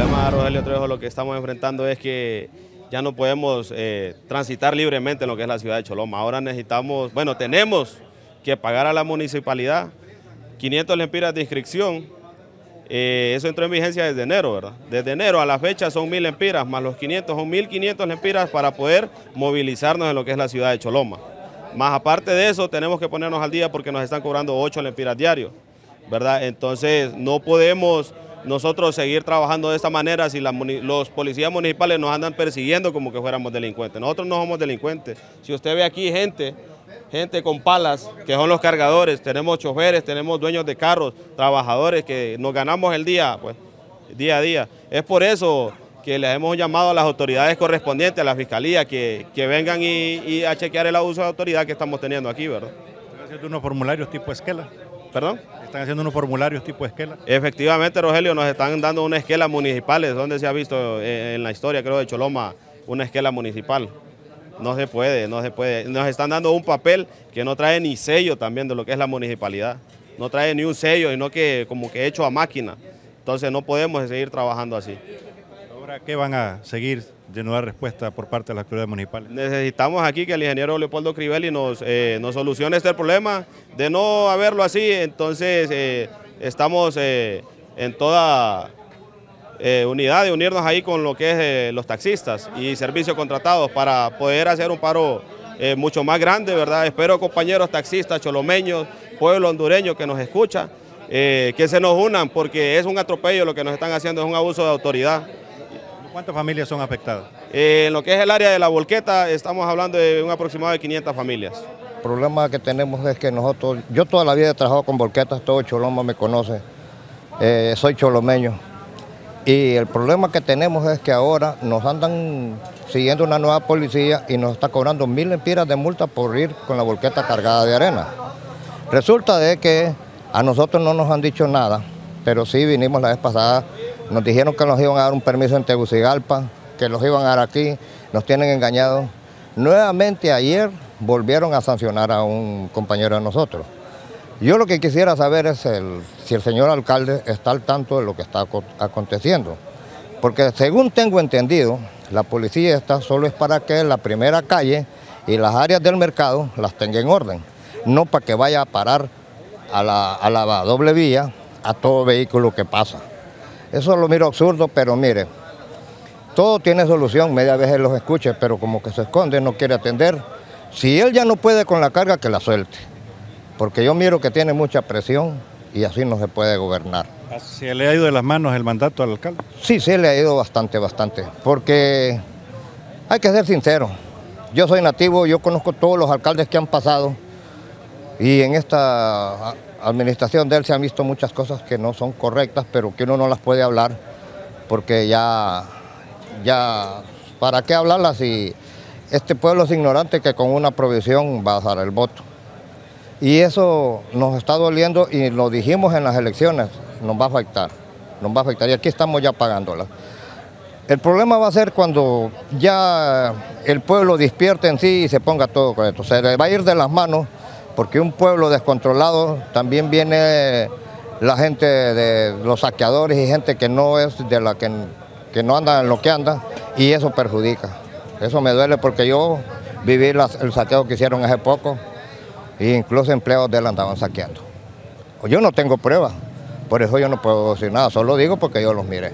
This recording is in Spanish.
problema, Rogelio Trejo, lo que estamos enfrentando es que ya no podemos eh, transitar libremente en lo que es la ciudad de Choloma. Ahora necesitamos, bueno, tenemos que pagar a la municipalidad 500 lempiras de inscripción. Eh, eso entró en vigencia desde enero, ¿verdad? Desde enero a la fecha son 1000 lempiras, más los 500, son 1500 lempiras para poder movilizarnos en lo que es la ciudad de Choloma. Más aparte de eso, tenemos que ponernos al día porque nos están cobrando 8 lempiras diarios, ¿verdad? Entonces no podemos nosotros seguir trabajando de esta manera si los policías municipales nos andan persiguiendo como que fuéramos delincuentes. Nosotros no somos delincuentes. Si usted ve aquí gente, gente con palas, que son los cargadores, tenemos choferes, tenemos dueños de carros, trabajadores que nos ganamos el día, pues, día a día. Es por eso que les hemos llamado a las autoridades correspondientes, a la fiscalía, que, vengan y, a chequear el abuso de autoridad que estamos teniendo aquí, ¿verdad? ¿Están haciendo unos formularios tipo esquela? ¿Perdón? ¿Están haciendo unos formularios tipo esquela? Efectivamente, Rogelio, nos están dando una esquela municipales, donde se ha visto eh, en la historia, creo, de Choloma, una esquela municipal. No se puede, no se puede. Nos están dando un papel que no trae ni sello también de lo que es la municipalidad. No trae ni un sello, sino que como que hecho a máquina. Entonces no podemos seguir trabajando así. Ahora, ¿qué van a seguir de nueva respuesta por parte de las autoridades municipales? Necesitamos aquí que el ingeniero Leopoldo Crivelli nos, eh, solucione este problema. De no haberlo así, entonces eh, estamos eh, en toda unidad de unirnos ahí con lo que es los taxistas y servicios contratados para poder hacer un paro mucho más grande, ¿verdad? Espero compañeros taxistas, cholomeños, pueblo hondureño que nos escucha, que se nos unan porque es un atropello lo que nos están haciendo, es un abuso de autoridad. ¿Cuántas familias son afectadas? Eh, en lo que es el área de la volqueta estamos hablando de un aproximado de 500 familias. El problema que tenemos es que nosotros, yo toda la vida he trabajado con volquetas, todo Choloma me conoce, eh, soy cholomeño. Y el problema que tenemos es que ahora nos andan siguiendo una nueva policía y nos está cobrando mil empiras de multa por ir con la volqueta cargada de arena. Resulta de que a nosotros no nos han dicho nada, pero sí vinimos la vez pasada nos dijeron que nos iban a dar un permiso en Tegucigalpa, que los iban a dar aquí, nos tienen engañados. Nuevamente ayer volvieron a sancionar a un compañero de nosotros. Yo lo que quisiera saber es si el señor alcalde está al tanto de lo que está aconteciendo. Porque según tengo entendido, la policía está solo es para que la primera calle y las áreas del mercado las tenga en orden. No para que vaya a parar a la, a la doble vía a todo vehículo que pasa. Eso lo miro absurdo, pero mire, todo tiene solución, media vez él los escuche, pero como que se esconde, no quiere atender. Si él ya no puede con la carga, que la suelte. Porque yo miro que tiene mucha presión y así no se puede gobernar. ¿Se le ha ido de las manos el mandato al alcalde? Sí, sí, le ha ido bastante, bastante. Porque hay que ser sincero. Yo soy nativo, yo conozco todos los alcaldes que han pasado y en esta administración de él se han visto muchas cosas que no son correctas, pero que uno no las puede hablar porque ya, ya, ¿para qué hablarlas si este pueblo es ignorante que con una provisión va a dar el voto? Y eso nos está doliendo y lo dijimos en las elecciones, nos va a afectar, nos va a afectar y aquí estamos ya pagándola. El problema va a ser cuando ya el pueblo despierte en sí y se ponga todo con esto. Se le va a ir de las manos porque un pueblo descontrolado también viene la gente de los saqueadores y gente que no es de la que, que no anda en lo que anda y eso perjudica. Eso me duele porque yo viví el saqueo que hicieron hace poco e incluso empleados de él andaban saqueando. Yo no tengo pruebas, por eso yo no puedo decir nada, solo digo porque yo los miré.